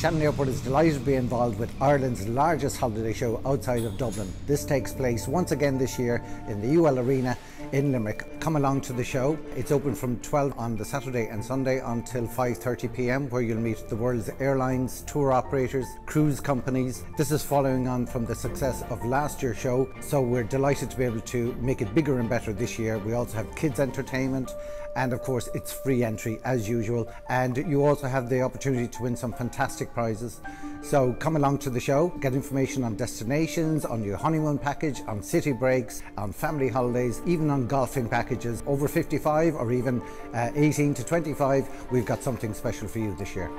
Shannon Airport is delighted to be involved with Ireland's largest holiday show outside of Dublin. This takes place once again this year in the UL Arena in Limerick. Come along to the show. It's open from 12 on the Saturday and Sunday until 5:30 p.m. where you'll meet the world's airlines, tour operators, cruise companies. This is following on from the success of last year's show, so we're delighted to be able to make it bigger and better this year. We also have kids entertainment and of course it's free entry as usual and you also have the opportunity to win some fantastic prizes. So come along to the show, get information on destinations, on your honeymoon package, on city breaks, on family holidays, even on golfing packages over 55 or even uh, 18 to 25. We've got something special for you this year.